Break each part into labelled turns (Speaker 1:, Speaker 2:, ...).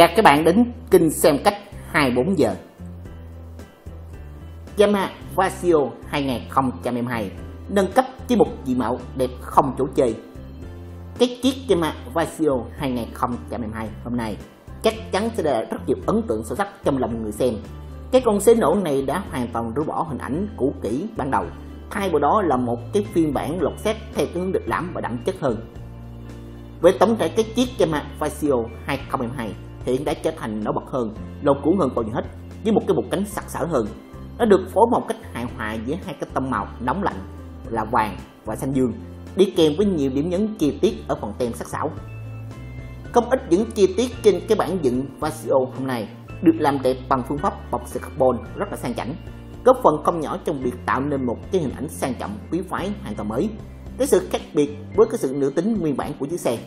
Speaker 1: Chào các bạn đến kênh xem cách 24 giờ. Yamaha Vasio 2022 nâng cấp với một dị mạo đẹp không chỗ chơi. Cái chiếc Yamaha Vasio 2022 hôm nay chắc chắn sẽ để rất nhiều ấn tượng sâu sắc trong lòng người xem. Cái con xế nổ này đã hoàn toàn rũ bỏ hình ảnh cũ kỹ ban đầu. Thay vào đó là một cái phiên bản lột xét theo hướng được lãm và đậm chất hơn. Với tổng thể cái chiếc Yamaha Vasio 2022 hiện đã trở thành nổi bật hơn, lâu cuốn hơn bao giờ hết, với một cái bục cánh sặc sỡ hơn. Nó được phối một cách hài hòa giữa hai cái tông màu nóng lạnh là vàng và xanh dương, đi kèm với nhiều điểm nhấn chi tiết ở phần tem sắc sảo. Không ít những chi tiết trên cái bản dựng Vasio hôm nay được làm đẹp bằng phương pháp bọc xịt carbon rất là sang chảnh, góp phần không nhỏ trong việc tạo nên một cái hình ảnh sang trọng quý phái hoàn toàn mới. Cái sự khác biệt với cái sự nữ tính nguyên bản của chiếc xe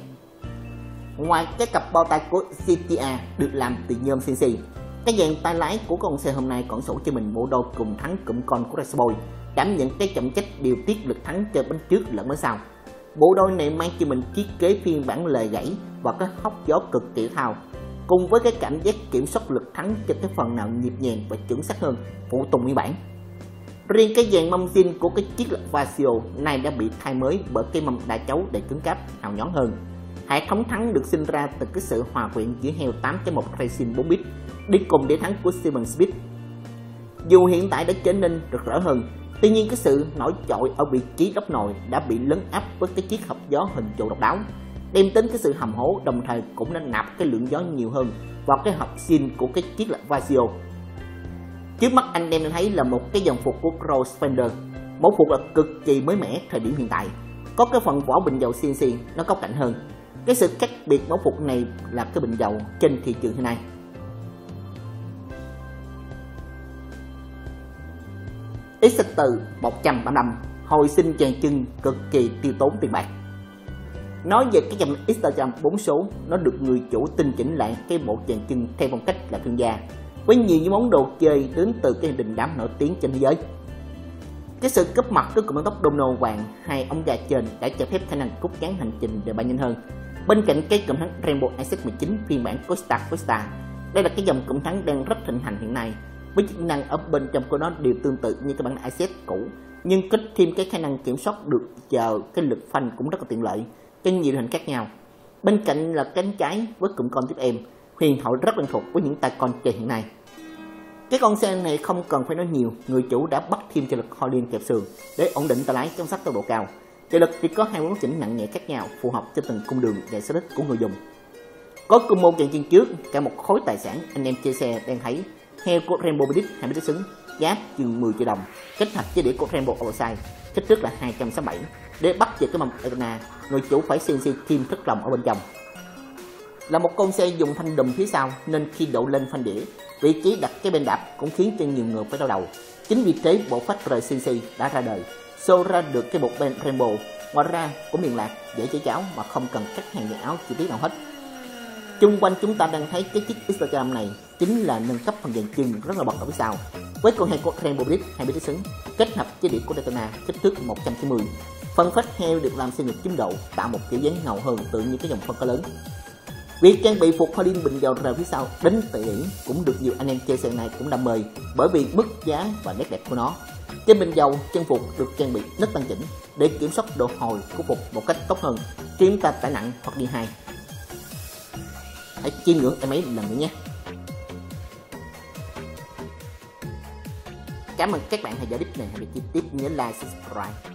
Speaker 1: Ngoài cái cặp bao tay của CTA được làm từ nhôm CNC, cái dàn tay lái của con xe hôm nay còn sổ cho mình bộ đôi cùng thắng cụm con của Raceboy, đảm nhận cái chậm trách điều tiết lực thắng cho bánh trước lẫn bánh sau. Bộ đôi này mang cho mình thiết kế phiên bản lề gãy và cái hốc gió cực kỳ thao, cùng với cái cảm giác kiểm soát lực thắng cho cái phần nào nhịp nhàng và chuẩn xác hơn phụ tùng nguyên bản. Riêng cái dàn mâm zin của cái chiếc Vasio này đã bị thay mới bởi cái mâm đa chấu để cứng cáp, hào nhón hơn Hệ thống thắng được sinh ra từ cái sự hòa quyện giữa heo 8.1 Racing 4 bit đi cùng để thắng của Steven Smith. Dù hiện tại đã trở nên rực rỡ hơn, tuy nhiên cái sự nổi trội ở vị trí đốc nồi đã bị lấn áp với cái chiếc hộp gió hình trụ độc đáo, đem tính cái sự hầm hố đồng thời cũng nên nạp cái lượng gió nhiều hơn vào cái hộp xin của cái chiếc là Vasio. Trước mắt anh em thấy là một cái dòng phục của Crow Spender, mẫu phục là cực kỳ mới mẻ thời điểm hiện tại, có cái phần vỏ bình dầu CNC nó có cạnh hơn cái sự khác biệt mẫu phục này là cái bình dầu trên thị trường hiện nay. X từ 135 hồi sinh chàng chân cực kỳ tiêu tốn tiền bạc. Nói về cái dòng X 4 số, nó được người chủ tinh chỉnh lại cái bộ chàng chân theo phong cách là thương gia, với nhiều những món đồ chơi đến từ cái đình đám nổi tiếng trên thế giới. Cái sự cấp mặt của cụm tóc Domino vàng hai ống gà trên đã cho phép khả năng cút ngắn hành trình để bay nhanh hơn. Bên cạnh cái cụm thắng Rainbow Access 19 phiên bản Costa Costa, đây là cái dòng cụm thắng đang rất thịnh hành hiện nay với chức năng ở bên trong của nó đều tương tự như cái bản Access cũ nhưng kết thêm cái khả năng kiểm soát được chờ cái lực phanh cũng rất là tiện lợi trên nhiều hình khác nhau. Bên cạnh là cánh trái với cụm con tiếp em, huyền thoại rất quen thuộc với những tay con chơi hiện nay. Cái con xe này không cần phải nói nhiều, người chủ đã bắt thêm cho lực hoa liên kẹp sườn để ổn định tay lái trong sách tốc độ cao Trợ lực thì có hai mức chỉnh nặng nhẹ khác nhau phù hợp cho từng cung đường và sở thích của người dùng. Có cung một dàn chân trước, cả một khối tài sản anh em chia xe đang thấy. Heo của Rainbow Bidix 20 xứng giá chừng 10 triệu đồng. Kết hợp với đĩa của Rainbow Oversize kích thước là 267 để bắt về cái mâm Etna người chủ phải CNC kim thất lòng ở bên trong. Là một con xe dùng thanh đùm phía sau nên khi đậu lên phanh đĩa vị trí đặt cái bên đạp cũng khiến cho nhiều người phải đau đầu. Chính vì thế bộ phách RCC đã ra đời show ra được cái bột ben rainbow. Ngoài ra cũng miền lạc dễ chế cháo mà không cần cắt hàng dàn áo chi tiết nào hết. Chung quanh chúng ta đang thấy cái chiếc Instagram này chính là nâng cấp phần dàn chân rất là bật ở phía sau. Với con heo của Rainbow Blitz hay biết xứng, kết hợp với đĩa của Daytona, kích thước 190 phần phách heo được làm sinh nhật 9 độ, tạo một kiểu dáng ngầu hơn tự như cái dòng phân cơ lớn. Việc trang bị phục Holden bình dầu rời phía sau, đến thời điểm cũng được nhiều anh em chơi xe này cũng đam mê bởi vì mức giá và nét đẹp của nó. Trên bình dầu, chân phục được trang bị nấc tăng chỉnh để kiểm soát độ hồi của phục một cách tốt hơn khi chúng ta tải nặng hoặc đi hai. Hãy chiêm ngưỡng em ấy lần nữa nhé. Cảm ơn các bạn theo dõi clip này. Hãy để tiếp nhớ like, subscribe.